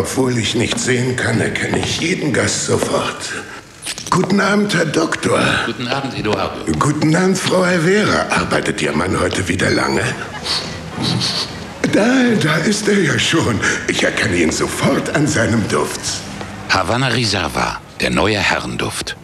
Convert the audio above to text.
Obwohl ich nicht sehen kann, erkenne ich jeden Gast sofort. Guten Abend, Herr Doktor. Guten Abend, Eduardo. Guten Abend, Frau Alvera. Arbeitet Ihr Mann heute wieder lange? Da, da ist er ja schon. Ich erkenne ihn sofort an seinem Duft. Havana Reserva, der neue Herrenduft.